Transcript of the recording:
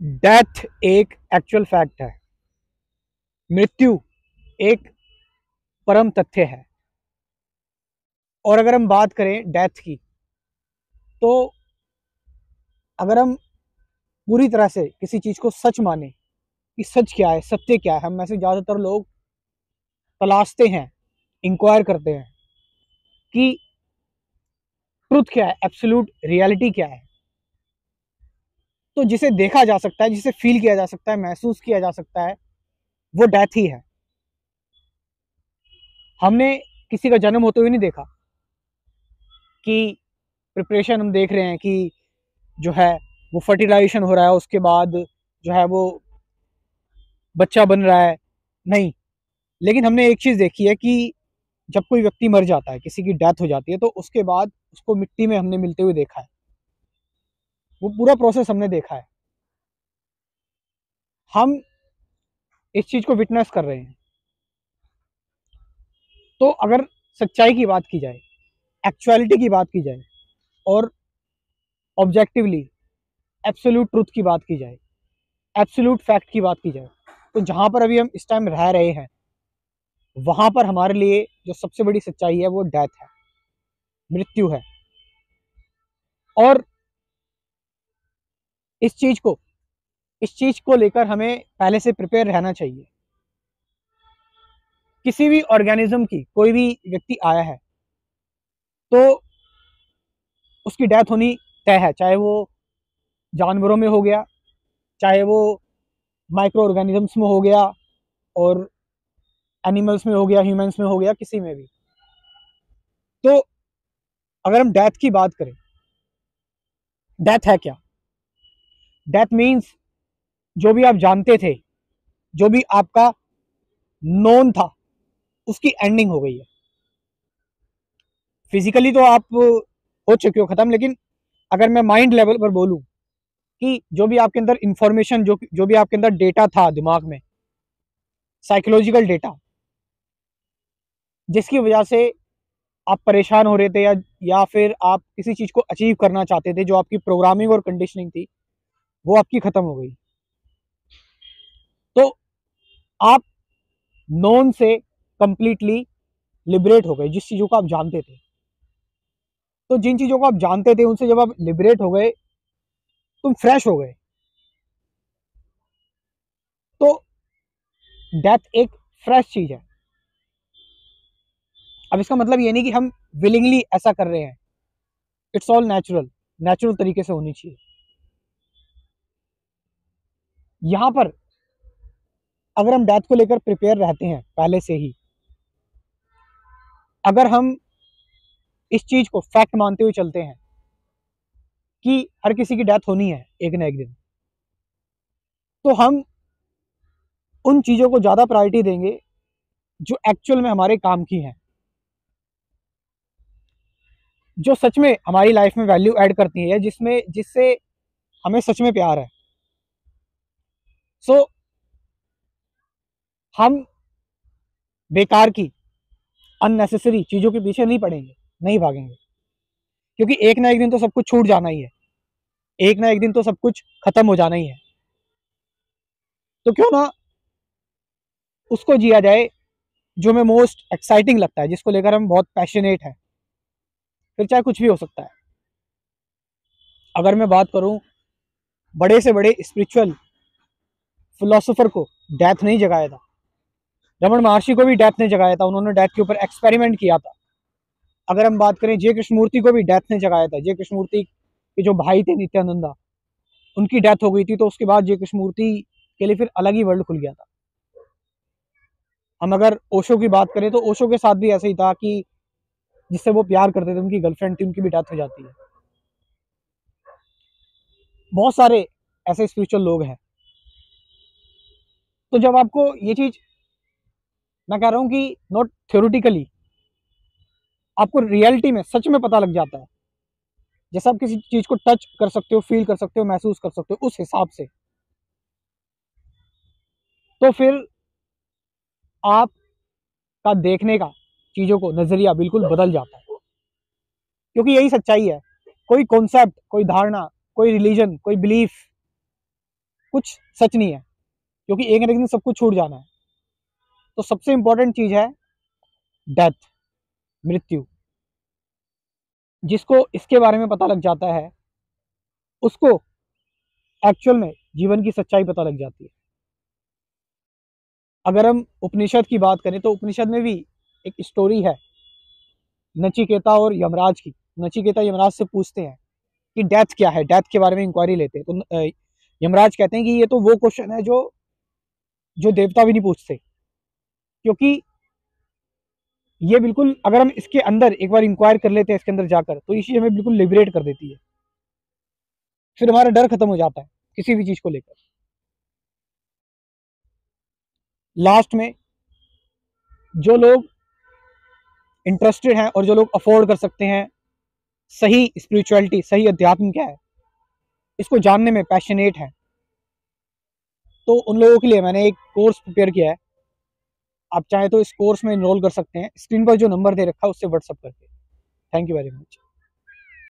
Death एक actual fact है। मृत्यु एक परम तथ्य है। और अगर हम बात करें डेथ की तो अगर हम पूरी तरह से किसी चीज़ को सच माने कि सच क्या है, सत्य क्या है, हम में से ज़्यादातर लोग तलाशते हैं इंक्वायर करते हैं कि ट्रुथ क्या है एब्सोल्यूट रियलिटी क्या है। तो जिसे देखा जा सकता है, जिसे फील किया जा सकता है, महसूस किया जा सकता है, वो डेथ ही है। हमने किसी का जन्म होते हुए नहीं देखा कि प्रिपरेशन हम देख रहे हैं कि जो है वो फर्टिलाइजेशन हो रहा है, उसके बाद जो है वो बच्चा बन रहा है। नहीं, लेकिन हमने एक चीज़ देखी है कि जब कोई व्यक्ति मर जाता है, किसी की डेथ हो जाती है तो उसके बाद उसको मिट्टी में हमने मिलते हुए देखा है। वो पूरा प्रोसेस हमने देखा है। हम इस चीज़ को विटनेस कर रहे हैं। तो अगर सच्चाई की बात की जाए एक्चुअलिटी की बात की जाए और ऑब्जेक्टिवली एब्सोल्यूट ट्रुथ की बात की जाए एब्सोल्यूट फैक्ट की बात की जाए तो जहाँ पर अभी हम इस टाइम रह रहे हैं, वहाँ पर हमारे लिए जो सबसे बड़ी सच्चाई है वो डेथ है, मृत्यु है। और इस चीज़ को, इस चीज़ को लेकर हमें पहले से प्रिपेयर रहना चाहिए। किसी भी ऑर्गेनिज्म की कोई भी व्यक्ति आया है तो उसकी डेथ होनी तय है, चाहे वो जानवरों में हो गया, चाहे वो माइक्रो ऑर्गेनिजम्स में हो गया और एनिमल्स में हो गया ह्यूमंस में हो गया, किसी में भी। तो अगर हम डेथ की बात करें डेथ है क्या? डेथ मीन्स जो भी आप जानते थे, जो भी आपका नोन था, उसकी एंडिंग हो गई है। फिजिकली तो आप हो चुके हो खत्म, लेकिन अगर मैं माइंड लेवल पर बोलूँ कि जो भी आपके अंदर इंफॉर्मेशन जो जो भी आपके अंदर डेटा था दिमाग में साइकोलॉजिकल डेटा जिसकी वजह से आप परेशान हो रहे थे या या फिर आप किसी चीज़ को अचीव करना चाहते थे, जो आपकी प्रोग्रामिंग और कंडीशनिंग थी वो आपकी ख़त्म हो गई। तो आप नॉन से कंप्लीटली लिबरेट हो गए, जिस चीज़ों को आप जानते थे। तो जिन चीज़ों को आप जानते थे, उनसे जब आप लिबरेट हो गए, तुम फ्रेश हो गए। तो डेथ एक फ्रेश चीज़ है। अब इसका मतलब ये नहीं कि हम विलिंगली ऐसा कर रहे हैं। इट्स ऑल नेचुरल नेचुरल तरीके से होनी चाहिए। यहाँ पर अगर हम डेथ को लेकर प्रिपेयर रहते हैं, पहले से ही, अगर हम इस चीज़ को फैक्ट मानते हुए चलते हैं कि हर किसी की डेथ होनी है एक ना एक दिन तो हम उन चीज़ों को ज़्यादा प्रायोरिटी देंगे जो एक्चुअल में हमारे काम की हैं, जो सच में हमारी लाइफ में वैल्यू ऐड करती है जिसमें, जिससे हमें सच में प्यार है। सो so, हम बेकार की अननेसेसरी चीज़ों के पीछे नहीं पड़ेंगे नहीं भागेंगे। क्योंकि एक ना एक दिन तो सब कुछ छूट जाना ही है। एक ना एक दिन तो सब कुछ खत्म हो जाना ही है। तो क्यों ना उसको जिया जाए जो हमें मोस्ट एक्साइटिंग लगता है जिसको लेकर हम बहुत पैशनेट हैं। फिर चाहे कुछ भी हो सकता है। अगर मैं बात करूँ बड़े से बड़े स्पिरिचुअल फिलोसोफर को डेथ नहीं जगाया था। रमन महर्षि को भी डेथ ने जगाया था, उन्होंने डेथ के ऊपर एक्सपेरिमेंट किया था। अगर हम बात करें जय कृष्णमूर्ति को भी डेथ ने जगाया था। जय कृष्णमूर्ति के जो भाई थे नित्यानंदा, उनकी डेथ हो गई थी तो उसके बाद जय कृष्णमूर्ति के लिए फिर अलग ही वर्ल्ड खुल गया था। हम अगर ओशो की बात करें तो ओशो के साथ भी ऐसे ही था कि जिससे वो प्यार करते थे, उनकी गर्लफ्रेंड थी, उनकी भी डेथ हो जाती है। बहुत सारे ऐसे स्पिरिचुअल लोग हैं तो जब आपको ये चीज़ मैं कह रहा हूँ कि नॉट थ्योरिटिकली आपको रियलिटी में सच में पता लग जाता है। जैसे आप किसी चीज़ को टच कर सकते हो फील कर सकते हो, महसूस कर सकते हो, उस हिसाब से। तो फिर आप का देखने का चीज़ों को नज़रिया बिल्कुल बदल जाता है। क्योंकि यही सच्चाई है। कोई कॉन्सेप्ट कोई धारणा, कोई रिलीजन कोई बिलीफ कुछ सच नहीं है। क्योंकि एक ना एक दिन सब कुछ छूट जाना है। तो सबसे इंपॉर्टेंट चीज़ है डेथ मृत्यु। जिसको इसके बारे में पता लग जाता है, उसको एक्चुअल में जीवन की सच्चाई पता लग जाती है। अगर हम उपनिषद की बात करें तो उपनिषद में भी एक स्टोरी है, नचिकेता और यमराज की। नचिकेता यमराज से पूछते हैं कि डेथ क्या है? डेथ के बारे में इंक्वायरी लेते हैं। तो यमराज कहते हैं कि ये तो वो क्वेश्चन है जो जो देवता भी नहीं पूछते। क्योंकि ये बिल्कुल अगर हम इसके अंदर एक बार इंक्वायर कर लेते हैं इसके अंदर जाकर तो ये चीज़ हमें बिल्कुल लिबरेट कर देती है। फिर हमारा डर खत्म हो जाता है किसी भी चीज़ को लेकर। लास्ट में जो लोग इंटरेस्टेड हैं और जो लोग अफोर्ड कर सकते हैं सही स्पिरिचुअलिटी सही अध्यात्म क्या है, इसको जानने में पैशनेट है। तो उन लोगों के लिए मैंने एक कोर्स प्रिपेयर किया है। आप चाहें तो इस कोर्स में इनरोल कर सकते हैं। स्क्रीन पर जो नंबर दे रखा है, उससे व्हाट्सअप करके। Thank you very much